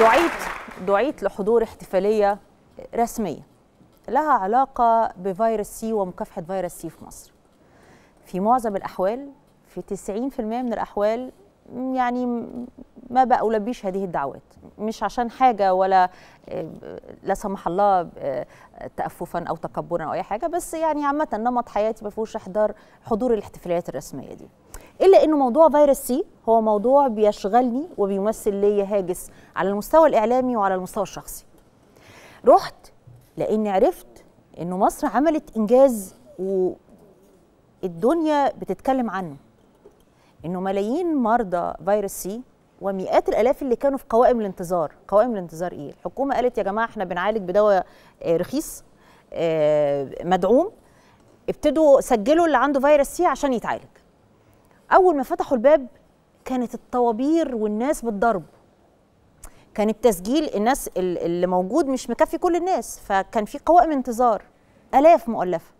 دعيت دعيت لحضور احتفالية رسمية لها علاقة بفيروس سي ومكافحة فيروس سي في مصر. في معظم الأحوال في 90% من الأحوال يعني ما بالبيش هذه الدعوات. مش عشان حاجة ولا لا سمح الله تأففا أو تكبرا أو أي حاجة بس يعني عامة نمط حياتي ما فيهوش إحضار حضور الاحتفاليات الرسمية دي. إلا إنه موضوع فيروس سي هو موضوع بيشغلني وبيمثل لي هاجس على المستوى الإعلامي وعلى المستوى الشخصي. رحت لأني عرفت إنه مصر عملت إنجاز والدنيا بتتكلم عنه. إنه ملايين مرضى فيروس سي ومئات الآلاف اللي كانوا في قوائم الانتظار قوائم الانتظار إيه؟ الحكومة قالت يا جماعة إحنا بنعالج بدواء رخيص مدعوم ابتدوا سجلوا اللي عنده فيروس سي عشان يتعالج. أول ما فتحوا الباب كانت الطوابير والناس بالضرب كان التسجيل الناس اللي موجود مش مكفي كل الناس فكان في قوائم انتظار آلاف مؤلفة.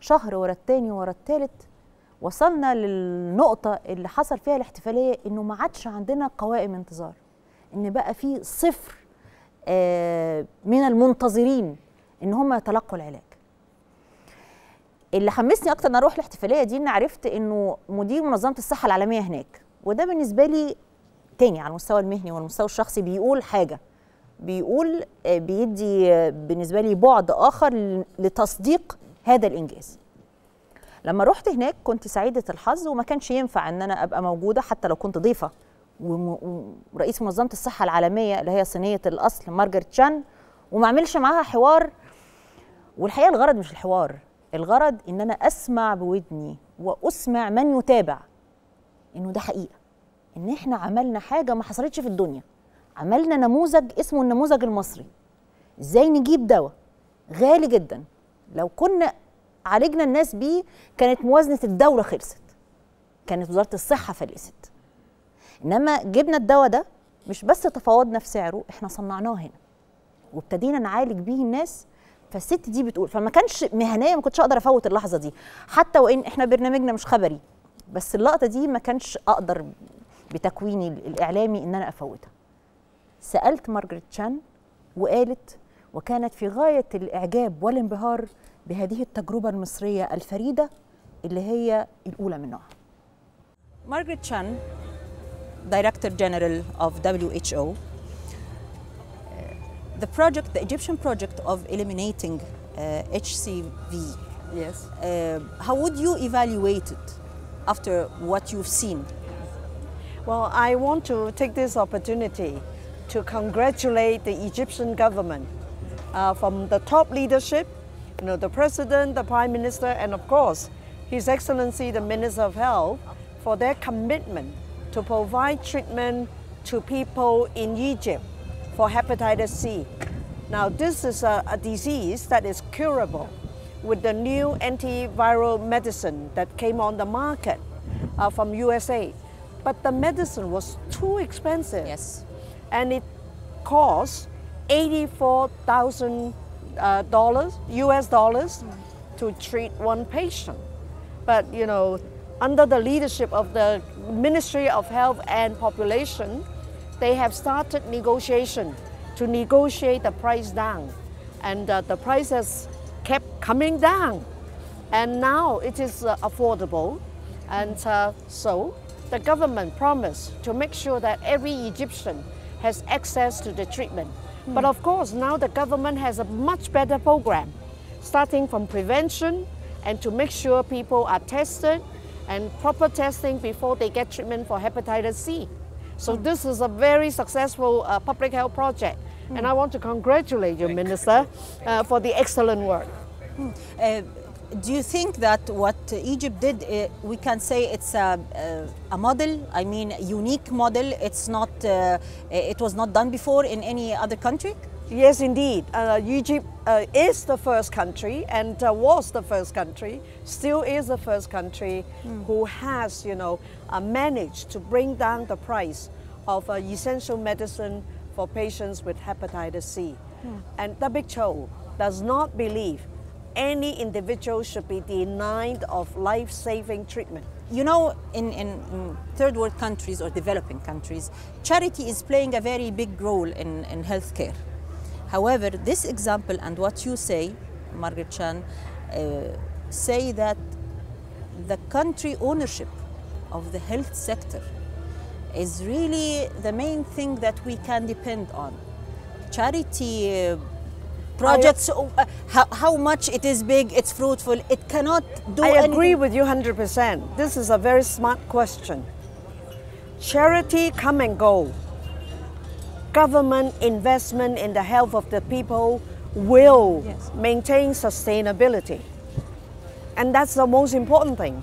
شهر ورا التاني ورا التالت وصلنا للنقطة اللي حصل فيها الاحتفالية إنه ما عادش عندنا قوائم انتظار. إن بقى في صفر آه من المنتظرين إن هم يتلقوا العلاج. اللي حمسني أكتر إن أروح الاحتفالية دي إن عرفت إنه مدير منظمة الصحة العالمية هناك وده بالنسبة لي تاني على المستوى المهني والمستوى الشخصي بيقول حاجة بيقول آه بيدي آه بالنسبة لي بعد آخر لتصديق هذا الإنجاز. لما رحت هناك كنت سعيدة الحظ وما كانش ينفع إن أنا أبقى موجودة حتى لو كنت ضيفة. ورئيس منظمة الصحة العالمية اللي هي صينية الأصل مارجريت تشان وما اعملش معاها حوار. والحقيقة الغرض مش الحوار الغرض إن أنا أسمع بودني وأسمع من يتابع. إنه ده حقيقة. إن إحنا عملنا حاجة ما حصلتش في الدنيا. عملنا نموذج اسمه النموذج المصري. إزاي نجيب دواء؟ غالي جدا. لو كنا عالجنا الناس بيه كانت موازنة الدولة خلصت. كانت وزارة الصحة فلست إنما جبنا الدواء ده مش بس تفاوضنا في سعره إحنا صنعناه هنا. وابتدينا نعالج بيه الناس فالست دي بتقول فما كانش مهنية ما كنتش أقدر أفوت اللحظة دي حتى وإن إحنا برنامجنا مش خبري بس اللقطة دي ما كانش أقدر بتكويني الإعلامي إن أنا أفوتها سألت مارجريت تشان وقالت وكانت في غاية الإعجاب والانبهار بهذه التجربة المصرية الفريدة اللي هي الأولى من نوعها. مارغريت شان Director General of WHO the project the Egyptian project of eliminating uh, HCV yes. Uh, how would you evaluate it after what you've seen? Well I want to take this opportunity to congratulate the Egyptian government uh, from the top leadership you know, the President, the Prime Minister, and of course, His Excellency, the Minister of Health, for their commitment to provide treatment to people in Egypt for hepatitis C. Now, this is a, a disease that is curable with the new antiviral medicine that came on the market uh, from USA. But the medicine was too expensive. Yes. And it cost 84,000 uh, dollars, US dollars, to treat one patient. But you know, under the leadership of the Ministry of Health and Population, they have started negotiation to negotiate the price down, and uh, the price has kept coming down, and now it is uh, affordable, and uh, so the government promised to make sure that every Egyptian has access to the treatment. But of course, now the government has a much better program, starting from prevention and to make sure people are tested and proper testing before they get treatment for hepatitis C. So this is a very successful uh, public health project. And I want to congratulate you, Minister, uh, for the excellent work. Uh, do you think that what Egypt did, uh, we can say it's a, a, model? I mean, unique model. It's not. Uh, it was not done before in any other country. Yes, indeed. Uh, is the first country, and was the first country, still is the first country mm. who has, you know, managed to bring down the price of essential medicine for patients with hepatitis C. Mm. And WHO does not believe any individual should be denied of life-saving treatment you know, in, in, in third world countries or developing countries, charity is playing a very big role in, in healthcare. However, this example and what you say, Margaret Chan, uh, say that the country ownership of the health sector is really the main thing that we can depend on. Charity uh, projects, uh, how, how much it is big, it's fruitful, it cannot do I agree with you 100%. This is a very smart question. Charity come and go. Government investment in the health of the people will Yes. maintain sustainability. And that's the most important thing.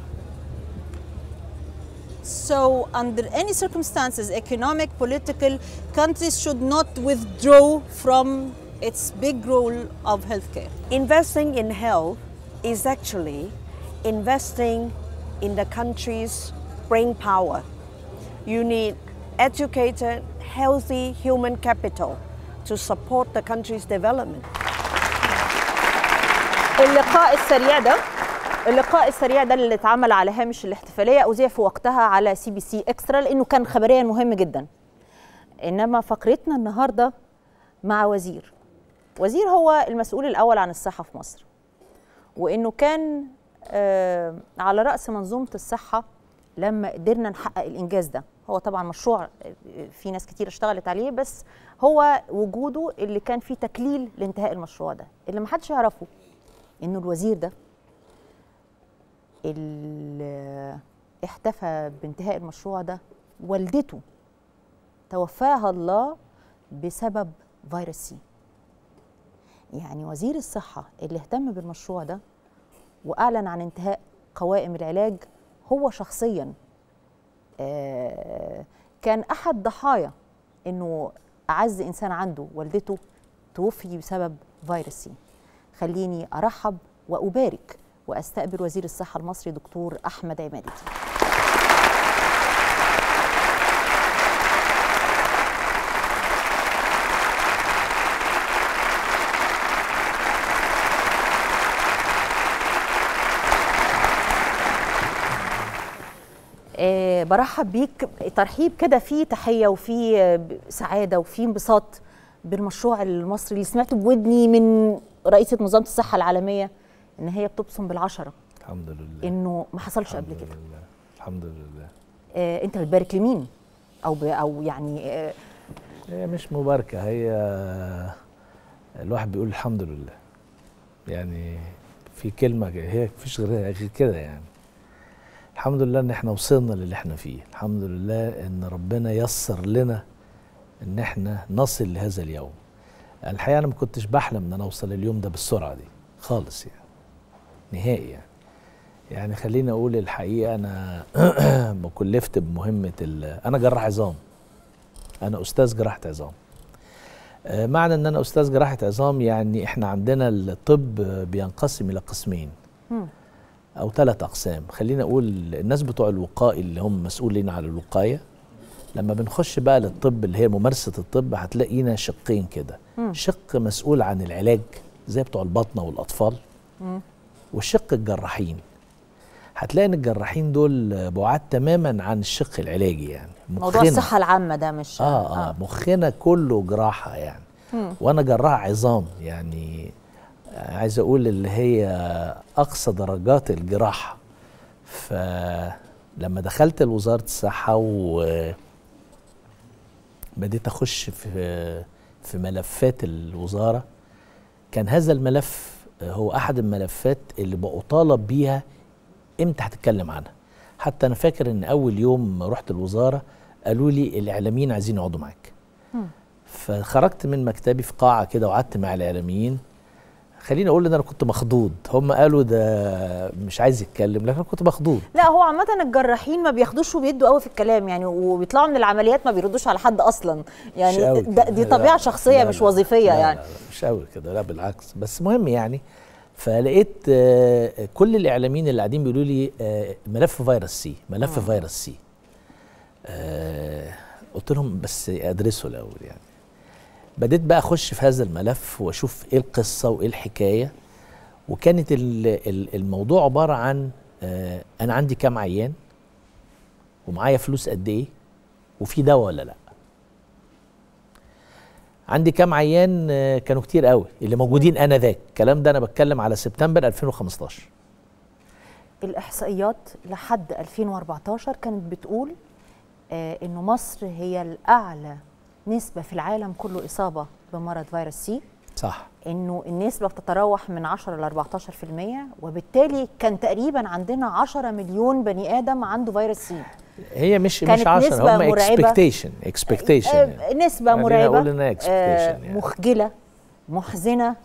So, under any circumstances, economic, political, countries should not withdraw from its big role of healthcare. Investing in health is actually investing in the country's brain power. You need educated, healthy human capital to support the country's development. اللقاء السريع ده اللقاء السريع ده اللي اتعمل على هامش الاحتفالية اذيع في وقتها على سي بي سي اكسترا لأنه كان خبريا مهم جدا. إنما فقرتنا النهارده مع وزير. وزير هو المسؤول الأول عن الصحة في مصر. وإنه كان آه، على رأس منظومة الصحة لما قدرنا نحقق الإنجاز ده. هو طبعا مشروع في ناس كتير اشتغلت عليه بس هو وجوده اللي كان فيه تكليل لانتهاء المشروع ده. اللي محدش يعرفه إنه الوزير ده اللي احتفى بانتهاء المشروع ده والدته توفاها الله بسبب فيروس سي. يعني وزير الصحة اللي اهتم بالمشروع ده وأعلن عن انتهاء قوائم العلاج هو شخصيا آه، كان أحد ضحايا إنه أعز إنسان عنده والدته توفي بسبب فيروس سي. خليني أرحب وأبارك وأستقبل وزير الصحة المصري دكتور أحمد عمادي برحب بيك. ترحيب كده فيه تحية وفيه آه، سعادة وفيه انبساط بالمشروع المصري اللي سمعته بودني من رئيسة منظمة الصحة العالمية إن هي بتبصم بالعشرة. الحمد لله. إنه ما حصلش قبل كده. لله. الحمد لله. آه، أنت بتبارك لمين؟ أو ب أو يعني آه، هي مش مباركة هي الواحد بيقول الحمد لله. يعني في كلمة كده، هي مفيش غير كده يعني. الحمد لله إن إحنا وصلنا للي إحنا فيه. الحمد لله إن ربنا يسر لنا إن إحنا نصل لهذا اليوم. الحقيقة أنا ما كنتش بحلم إن أنا أوصل اليوم ده بالسرعة دي خالص يعني. نهائي يعني. يعني خليني أقول الحقيقة أنا ما كلفت بمهمة ال- أنا جراح عظام. أنا أستاذ جراحة عظام. آه، معنى إن أنا أستاذ جراحة عظام يعني إحنا عندنا الطب بينقسم إلى قسمين. أو ثلاث أقسام. خلينا أقول الناس بتوع الوقائي اللي هم مسؤولين على الوقاية لما بنخش بقى للطب اللي هي ممارسة الطب هتلاقينا شقين كده. شق مسؤول عن العلاج زي بتوع البطنة والأطفال. والشق الجراحين. هتلاقي إن الجراحين دول بعاد تماما عن الشق العلاجي يعني. موضوع مخنا- الصحة العامة ده مش آه. آه. مخنا كله جراحة يعني. مم. وأنا جراح عظام يعني. عايز أقول اللي هي أقصى درجات الجراحة. فلما دخلت لوزارة الصحة وبديت أخش في في ملفات الوزارة كان هذا الملف هو أحد الملفات اللي بأطالب بيها إمتى هتتكلم عنها. حتى أنا فاكر إن أول يوم رحت الوزارة قالوا لي الإعلاميين عايزين يقعدوا معاك. فخرجت من مكتبي في قاعة كده وقعدت مع الإعلاميين. خليني أقول إن أنا كنت مخضوض. هم قالوا ده مش عايز يتكلم لكن أنا كنت مخضوض. لا هو عامة الجراحين ما بياخدوش وبيدوا قوي في الكلام يعني وبيطلعوا من العمليات ما بيردوش على حد أصلا. يعني. دي لا، طبيعة شخصية لا، مش لا، وظيفية لا، يعني. لا، لا، مش قوي كده. لا بالعكس. بس مهم يعني فلقيت آه، كل الإعلاميين اللي قاعدين بيقولوا لي آه، ملف فيروس سي ملف فيروس سي. آه، قلت لهم بس أدرسه الأول يعني. بديت بقى أخش في هذا الملف وأشوف إيه القصة وإيه الحكاية. وكانت ال- ال- الموضوع عبارة عن آه، أنا عندي كام عيان ومعايا فلوس قد إيه وفي دواء ولا لأ. عندي كام عيان آه، كانوا كتير قوي اللي موجودين أنا ذاك الكلام ده أنا بتكلم على سبتمبر 2015 الإحصائيات لحد 2014 كانت بتقول آه إنه مصر هي الأعلى نسبة في العالم كله إصابة بمرض فيروس سي. صح. إنه النسبة بتتراوح من 10 ل 14% وبالتالي كان تقريبا عندنا 10 مليون بني آدم عنده فيروس سي. هي مش مش كانت 10 نسبة هم مرعبة. expectation expectation آه، نسبة مرعبة أقول إنها expectation يعني. مخجلة محزنة.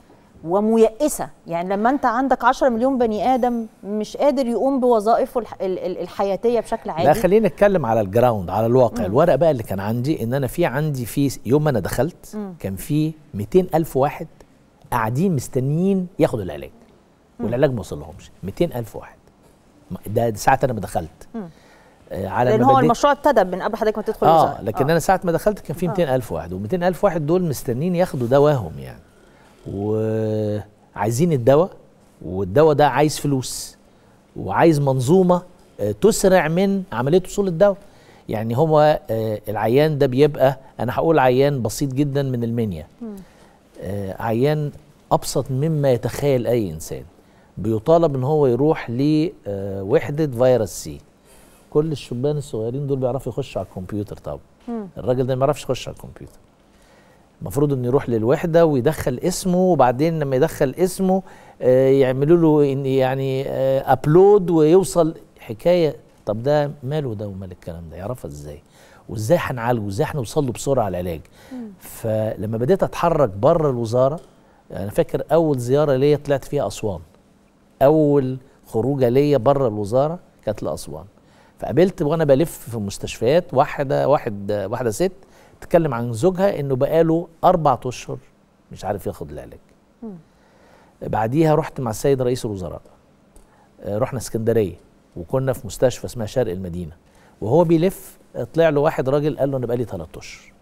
وميئسة. يعني لما أنت عندك 10 مليون بني آدم مش قادر يقوم بوظائفه الح- ال- ال- الحياتية بشكل عادي. لا خلينا نتكلم على الجراوند على الواقع. الورق بقى اللي كان عندي إن أنا في عندي في يوم ما أنا دخلت كان في 200 ألف واحد قاعدين مستنيين ياخدوا العلاج. والعلاج ما وصلهمش 200 ألف واحد. ده ساعة أنا ما دخلت. آه على لأن ما هو المشروع ابتدى من قبل حضرتك ما تدخل آه. لكن أنا ساعة ما دخلت كان في 200 ألف واحد و200 ألف واحد دول مستنيين ياخدوا دواهم يعني. وعايزين الدواء والدواء ده عايز فلوس وعايز منظومة آه، تسرع من عملية وصول الدواء. يعني هو آه، العيان ده بيبقى أنا هقول عيان بسيط جدا من المنيا. آه، عيان أبسط مما يتخيل أي إنسان. بيطالب إن هو يروح لوحده فيروس سي. كل الشبان الصغيرين دول بيعرفوا يخشوا على الكمبيوتر طبعا. الراجل ده ما يعرفش يخش على الكمبيوتر. المفروض إنه يروح للوحدة ويدخل اسمه وبعدين لما يدخل اسمه آه، يعملوا له يعني ابلود ويوصل. حكاية طب ده ماله ده ومال الكلام ده؟ يعرفها إزاي؟ وإزاي هنعالجه؟ وإزاي هنوصل له بسرعة العلاج؟ فلما بديت أتحرك بره الوزارة أنا فاكر أول زيارة ليا طلعت فيها أسوان. أول خروجة ليا بره الوزارة كانت لأسوان. فقابلت وأنا بلف في المستشفيات واحدة واحد واحدة ست تتكلم عن زوجها إنه بقاله أربع أشهر مش عارف ياخد العلاج. بعديها رحت مع السيد رئيس الوزراء. آه، رحنا اسكندرية وكنا في مستشفى اسمها شرق المدينة. وهو بيلف آه، طلع له واحد راجل قال له أنا بقالي ثلاث أشهر.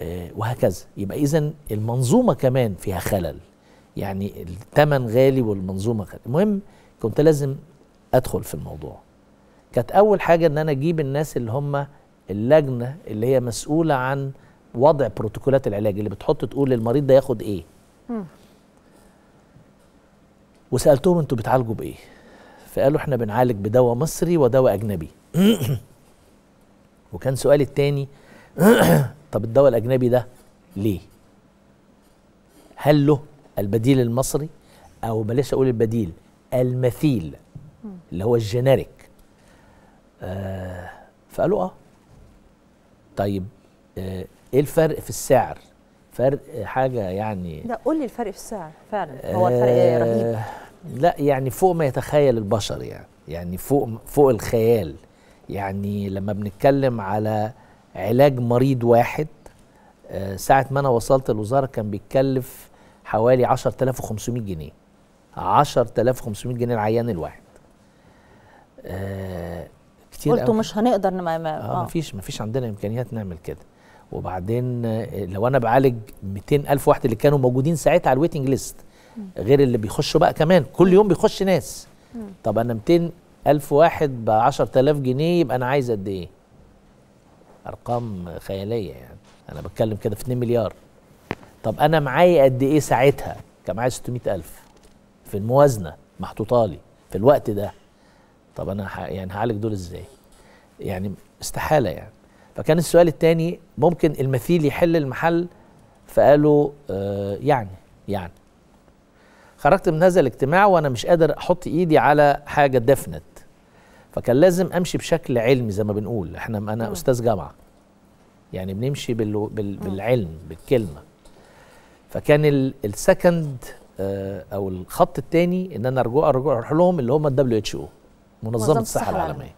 آه، وهكذا. يبقى اذا المنظومة كمان فيها خلل. يعني الثمن غالي والمنظومة غالي المهم كنت لازم أدخل في الموضوع. كانت أول حاجة إن أنا أجيب الناس اللي هم اللجنة اللي هي مسؤولة عن وضع بروتوكولات العلاج اللي بتحط تقول للمريض ده ياخد إيه. وسألتهم أنتوا بتعالجوا بإيه. فقالوا إحنا بنعالج بدواء مصري ودواء أجنبي. وكان سؤالي التاني طب الدواء الأجنبي ده ليه؟ هل له البديل المصري؟ أو بلاش أقول البديل المثيل اللي هو الجينيريك. آه فقالوا آه. طيب آه إيه الفرق في السعر؟ فرق حاجة يعني لا قول لي الفرق في السعر فعلا. هو الفرق رهيب. آه، لا يعني فوق ما يتخيل البشر يعني يعني فوق فوق الخيال. يعني لما بنتكلم على علاج مريض واحد آه، ساعة ما أنا وصلت الوزارة كان بيتكلف حوالي 10500 جنيه 10500 جنيه العيان الواحد. آه كتير قلتوا. مش هنقدر ما ما آه مفيش مفيش عندنا إمكانيات نعمل كده. وبعدين آه، لو أنا بعالج 200 ألف واحد اللي كانوا موجودين ساعتها على الويتنج ليست غير اللي بيخشوا بقى كمان. كل يوم بيخش ناس. طب أنا 200 ألف واحد ب 10000 جنيه يبقى أنا عايز قد إيه؟ أرقام خيالية يعني. أنا بتكلم كده في 2 مليار. طب أنا معايا قد إيه ساعتها؟ كان معايا 600 ألف. في الموازنة محطوطة لي. في الوقت ده طب أنا ح... يعني هعالج دول إزاي؟ يعني استحالة يعني. فكان السؤال الثاني ممكن المثيل يحل المحل؟ فقالوا آه يعني يعني. خرجت من هذا الاجتماع وأنا مش قادر أحط إيدي على حاجة دفنت فكان لازم أمشي بشكل علمي زي ما بنقول. إحنا أنا أستاذ جامعة. يعني بنمشي بال... بال... بالعلم بالكلمة. فكان ال... ال second آه أو الخط الثاني إن أنا ارجو ارجو أروح لهم اللي هم ال WH أو منظمة الصحة العالمية.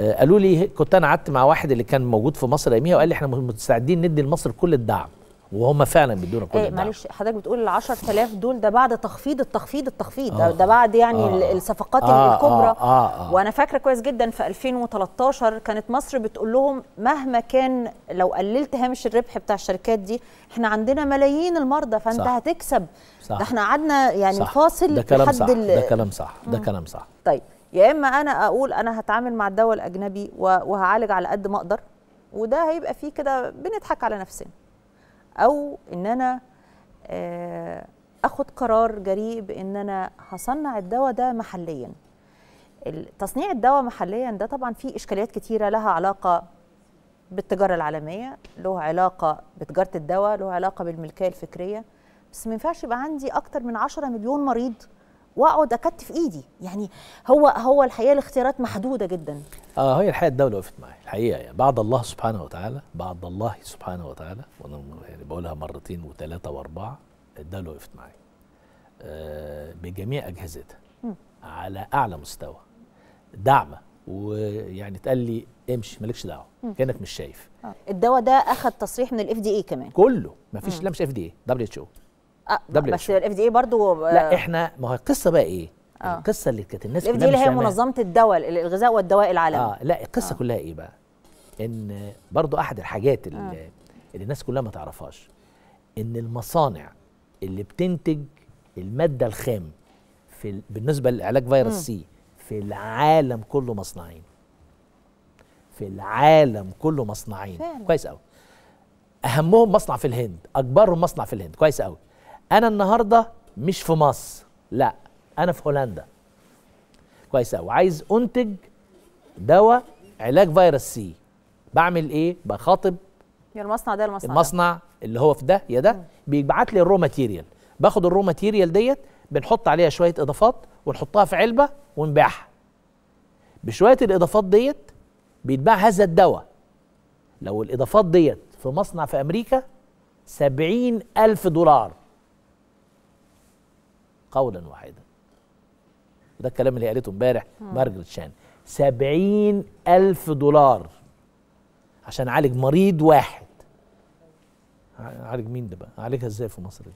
آه، قالوا لي كنت أنا قعدت مع واحد اللي كان موجود في مصر اياميها وقال لي إحنا مستعدين ندي لمصر كل الدعم وهم فعلا بيدونا كل إيه الدعم. معلش حضرتك بتقول ال 10000 دول ده بعد تخفيض التخفيض التخفيض. ده, ده بعد يعني آه. آه الصفقات آه، الكبرى. آه، آه، آه. وأنا فاكرة كويس جدا في 2013 كانت مصر بتقول لهم مهما كان لو قللت هامش الربح بتاع الشركات دي إحنا عندنا ملايين المرضى فأنت صح. هتكسب. صح. ده إحنا قعدنا يعني صح. فاصل ده كلام صح. ده كلام صح. ده كلام صح. طيب. يا إما أنا أقول أنا هتعامل مع الدواء الأجنبي وهعالج على قد ما أقدر وده هيبقى فيه كده بنضحك على نفسنا. أو إن أنا آه، آخد قرار جريء بإن أنا هصنع الدواء ده محليا. تصنيع الدواء محليا ده طبعا فيه إشكاليات كتيرة لها علاقة بالتجارة العالمية له علاقة بتجارة الدواء له علاقة بالملكية الفكرية. بس ما ينفعش يبقى عندي أكتر من 10 مليون مريض واقعد اكتف ايدي. يعني هو هو الحقيقة الاختيارات محدودة جدا. آه هي الحقيقة الدولة وقفت معايا الحقيقة يعني بعد الله سبحانه وتعالى بعد الله سبحانه وتعالى وأنا يعني بقولها مرتين وثلاثه وأربعة الدولة وقفت معايا آه بجميع أجهزتها على أعلى مستوى. دعمه ويعني اتقال لي امشي مالكش دعوة. كأنك مش شايف. الدواء ده اخذ تصريح من ال FDA كمان. كله. ما فيش لا مش اف دي اي دبليو اتش أو آه بس. ال FDA برضه لا إحنا ما هي القصة بقى إيه آه. القصة اللي كانت الناس كلها اللي هي. منظمة الدواء الغذاء والدواء العالمي آه لا القصة آه. كلها إيه بقى إن برضو أحد الحاجات اللي, آه. اللي الناس كلها ما تعرفهاش إن المصانع اللي بتنتج المادة الخام في ال- بالنسبة لعلاج فيروس سي في العالم كله مصنعين في العالم كله مصنعين فعلا. كويس قوي أهمهم مصنع في الهند أكبرهم مصنع في الهند كويس قوي أنا النهارده مش في مصر. لا أنا في هولندا. كويس قوي عايز أنتج دواء علاج فيروس سي. بعمل إيه؟ بخاطب يا المصنع ده المصنع ده. المصنع اللي هو في ده يا ده. بيبعت لي ال raw material باخد ال raw material ديت بنحط عليها شوية إضافات ونحطها في علبة ونبيعها. بشوية الإضافات ديت بيتباع هذا الدواء. لو الإضافات ديت في مصنع في أمريكا سبعين ألف دولار. قولا واحدا. وده الكلام اللي قالته امبارح مارجريت شان. سبعين ألف دولار. عشان اعالج مريض واحد. اعالج مين ده بقى؟ اعالجها إزاي في مصر دي؟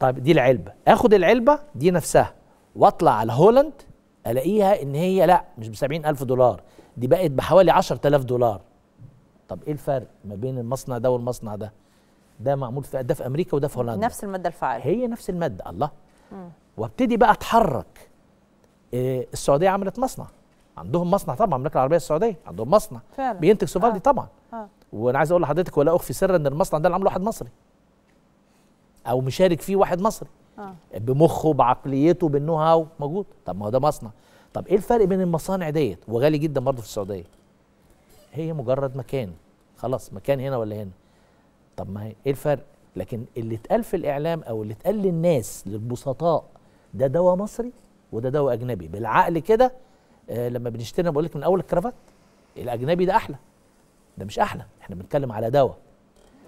طيب دي العلبة. آخد العلبة دي نفسها. واطلع على هولند ألاقيها إن هي لا مش ب ألف دولار. دي بقت بحوالي 10000 دولار. طب إيه الفرق ما بين المصنع ده والمصنع ده؟ ده معمول في ده في أمريكا وده في هولندا. نفس المادة الفعاله هي نفس المادة. الله. وابتدي بقى اتحرك. إيه السعودية عملت مصنع. عندهم مصنع طبعا المملكة العربية السعودية عندهم مصنع. فعلا. بينتج سوفالدي آه. طبعا. آه. وأنا عايز أقول لحضرتك ولا أخفي سرا إن المصنع ده اللي عامله واحد مصري. أو مشارك فيه واحد مصري. آه. بمخه بعقليته بالنو هاو موجود. طب ما هو ده مصنع. طب إيه الفرق بين المصانع ديت؟ وغالي جدا برضه في السعودية. هي مجرد مكان. خلاص مكان هنا ولا هنا. طب ما هي إيه الفرق؟ لكن اللي اتقال في الإعلام أو اللي اتقال للناس للبسطاء ده دواء مصري وده دواء أجنبي. بالعقل كده آه لما بنشتري بقول لك من أول الكرافات الأجنبي ده أحلى. ده مش أحلى إحنا بنتكلم على دواء.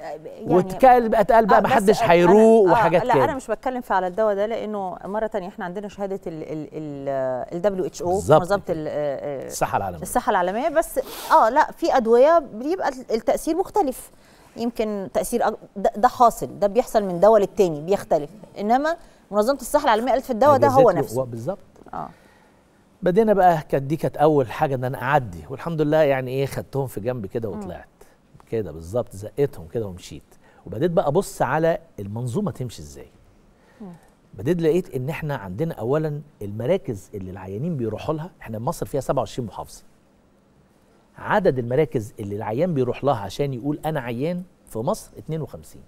يعني واتقال بقى اتقال بقى آه، محدش هيروق آه، وحاجات لا كده. أنا مش بتكلم في على الدواء ده لأنه مرة تانية إحنا عندنا شهادة ال WHO منظمة آه، آه، الصحة العالمية. الصحة العالمية. بس آه لا في أدوية بيبقى التأثير مختلف. يمكن تأثير أج- ده, ده حاصل ده بيحصل من دواء للتاني بيختلف. إنما منظمة الصحة العالمية قالت في الدواء ده هو نفسه. بالظبط. آه. بدينا بقى كانت دي كانت أول حاجة إن أنا أعدي والحمد لله يعني إيه خدتهم في جنب كده وطلعت. كده بالظبط زقتهم كده ومشيت. وبديت بقى أبص على المنظومة تمشي إزاي. بديت لقيت إن إحنا عندنا اولا المراكز اللي العيانين بيروحوا لها إحنا مصر فيها 27 محافظة. عدد المراكز اللي العيان بيروح لها عشان يقول أنا عيان في مصر 52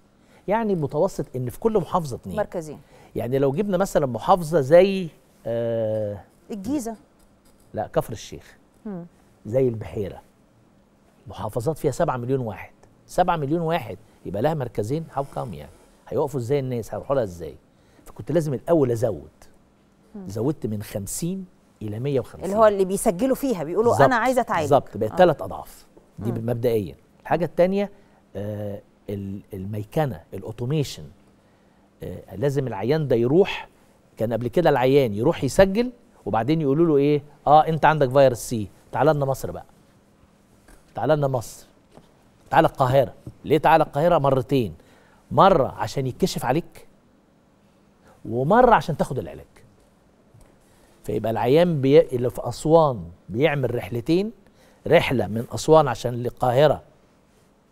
يعني متوسط إن في كل محافظة اتنين. مركزين. يعني لو جبنا مثلا محافظة زي آه الجيزة. لا كفر الشيخ. زي البحيرة. محافظات فيها 7 مليون واحد. 7 مليون واحد. يبقى لها مركزين. هاو كام يعني؟ هيقفوا إزاي الناس؟ هيروحوا لها إزاي؟ فكنت لازم الأول أزود. زودت من 50 إلى 150 اللي هو اللي بيسجلوا فيها بيقولوا أنا عايزه أتعالج. بالظبط بقت آه. ثلاث أضعاف دي مبدئيا. الحاجة الثانية آه ال- الميكنة ال automation. آه لازم العيان ده يروح كان قبل كده العيان يروح يسجل وبعدين يقولوا له إيه؟ آه أنت عندك فيروس سي. تعال لنا مصر بقى. تعال لنا مصر. تعال القاهرة. ليه تعال القاهرة؟ مرتين. مرة عشان يتكشف عليك ومرة عشان تاخد العلاج. فيبقى العيان بي... اللي في أسوان بيعمل رحلتين رحلة من أسوان عشان للقاهرة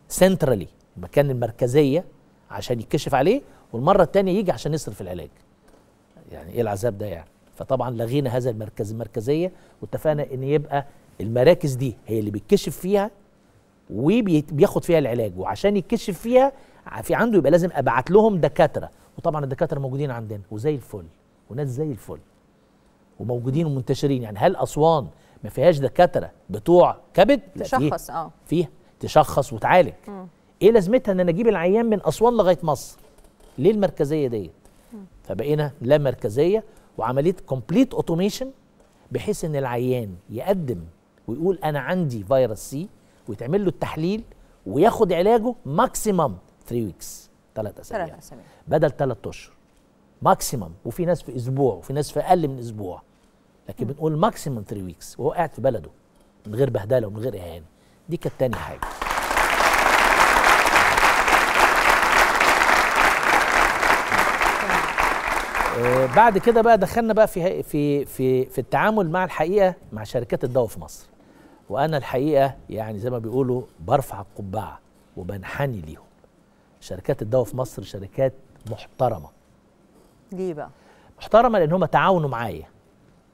سنترالي المكان المركزية عشان يتكشف عليه والمرة الثانية يجي عشان يصرف العلاج. يعني إيه العذاب ده يعني؟ فطبعا لغينا هذا المركز المركزية واتفقنا إن يبقى المراكز دي هي اللي بيتكشف فيها وبياخد فيها العلاج. وعشان يتكشف فيها في عنده يبقى لازم أبعت لهم دكاترة. وطبعا الدكاترة موجودين عندنا وزي الفل. وناس زي الفل. وموجودين ومنتشرين. يعني هل أسوان ما فيهاش دكاترة بتوع كبد؟ لا تشخص آه. فيها تشخص وتعالج. إيه لازمتها؟ إن أنا أجيب العيان من أسوان لغاية مصر. ليه المركزية ديت فبقينا لا مركزية وعملية complete automation بحيث إن العيان يقدم ويقول أنا عندي فيروس سي ويتعمل له التحليل وياخد علاجه maximum 3 weeks ثلاث أسابيع. ثلاث أسابيع. بدل ثلاث أشهر. maximum وفي ناس في أسبوع وفي ناس في أقل من أسبوع. لكن بنقول maximum 3 weeks وهو قاعد في بلده من غير بهدلة ومن غير إهانة. دي كانت تاني حاجة. آه، بعد كده بقى دخلنا بقى في في في في التعامل مع الحقيقة مع شركات الدواء في مصر. وأنا الحقيقة يعني زي ما بيقولوا برفع القبعة وبنحني ليهم. شركات الدواء في مصر شركات محترمة. ليه بقى؟ محترمه لأن هم تعاونوا معايا.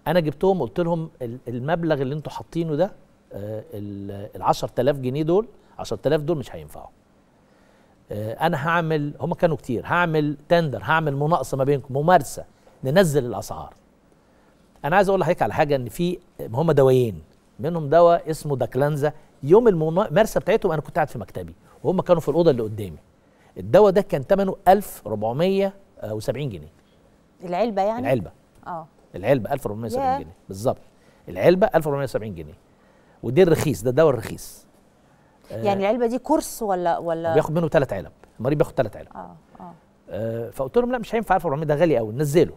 أنا جبتهم قلت لهم ال- المبلغ اللي أنتوا حاطينه ده ال 10000 جنيه دول 10000 دول مش هينفعوا. آه، أنا هعمل هم كانوا كتير هعمل تندر هعمل مناقصة ما بينكم ممارسة ننزل الأسعار. أنا عايز أقول لحضرتك على حاجة إن في هم دوايين منهم دواء اسمه داكلانزا. يوم الممارسه بتاعتهم أنا كنت قاعد في مكتبي وهم كانوا في الأوضة اللي قدامي. الدواء ده كان ثمنه 1470 جنيه. العلبة يعني؟ العلبة. آه. العلبة 1470 ياه. جنيه. بالظبط. العلبة 1470 جنيه. ودي الرخيص ده الدواء الرخيص. يعني العلبة دي كورس ولا ولا بياخد منه ثلاث علب. المريض بياخد ثلاث علب. آه آه. آه، فقلت لهم لا مش هينفع 1400 ده غالي قوي. نزله.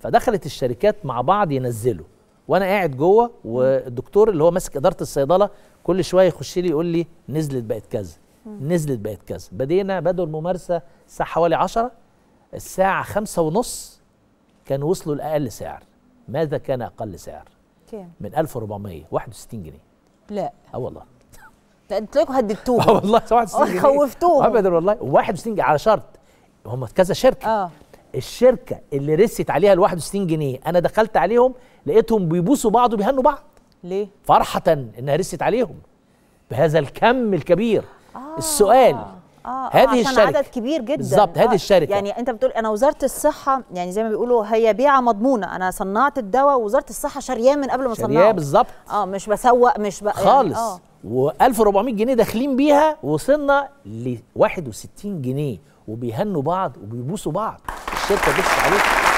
فدخلت الشركات مع بعض ينزلوا وأنا قاعد جوه والدكتور اللي هو ماسك إدارة الصيدلة كل شوية يخش لي يقول لي نزلت بقت كذا نزلت بقت كذا. بدينا بدأوا الممارسة الساعة حوالي 10 الساعة خمسة ونص كانوا وصلوا لأقل سعر. ماذا كان أقل سعر؟ كام؟ من 1400 61 جنيه. لا. آه والله. تلاقوا هددتوهم. آه والله 61 جنيه. خوفتوهم. ابدا والله. 61 جنيه على شرط. هم كذا شركة. آه. الشركة اللي رست عليها ال 61 جنيه أنا دخلت عليهم لقيتهم بيبوسوا بعض وبيهنوا بعض. ليه؟ فرحة إنها رست عليهم. بهذا الكم الكبير. السؤال آه هذه عشان الشركة. عدد كبير جدا. بالظبط، هذه الشركة. يعني أنت بتقول أنا وزارة الصحة يعني زي ما بيقولوا هي بيعة مضمونة. أنا صنعت الدواء ووزارة الصحة شارياه من قبل ما شارياه اصنعه بالظبط آه مش بسوق مش بقى خالص. يعني آه و1400 جنيه داخلين بيها وصلنا ل 61 جنيه. وبيهنوا بعض وبيبوسوا بعض. الشركة دست عليهم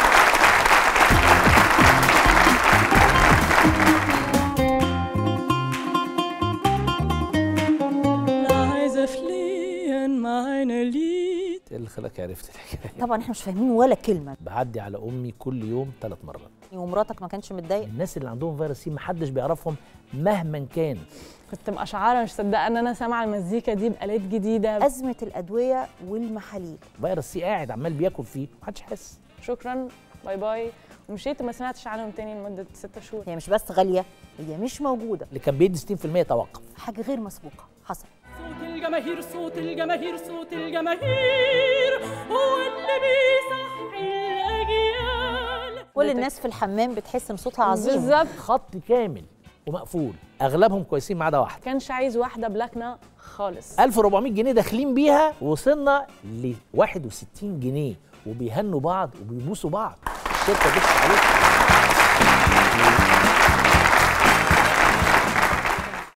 اللي خلاك عرفت الحكاية. طبعا إحنا مش فاهمين ولا كلمة. بعدي على أمي كل يوم ثلاث مرات. ومراتك ما كانش متضايق الناس اللي عندهم فيروس سي محدش بيعرفهم مهما كان. كنت مقشعره مش مصدقه إن أنا سامعة المزيكا دي بآلات جديدة. أزمة الأدوية والمحاليل. فيروس سي قاعد عمال بياكل فيه محدش حاسس شكرا bye bye. ومشيت ما سمعتش عنهم تاني لمدة ستة شهور. هي مش بس غالية هي مش موجودة. اللي كان بيدي 60% توقف. حاجة غير مسبوقة. حصل. صوت الجماهير صوت الجماهير صوت الجماهير. هو اللي بيصحي الأجيال. كل الناس في الحمام بتحس إن صوتها عظيم. بالظبط. خط كامل ومقفول. أغلبهم كويسين ما عدا واحد. كانش عايز واحدة بلاكنا خالص. 1400 جنيه داخلين بيها وصلنا ل 61 جنيه. وبيهنوا بعض وبيبوسوا بعض. الشركة دست عليهم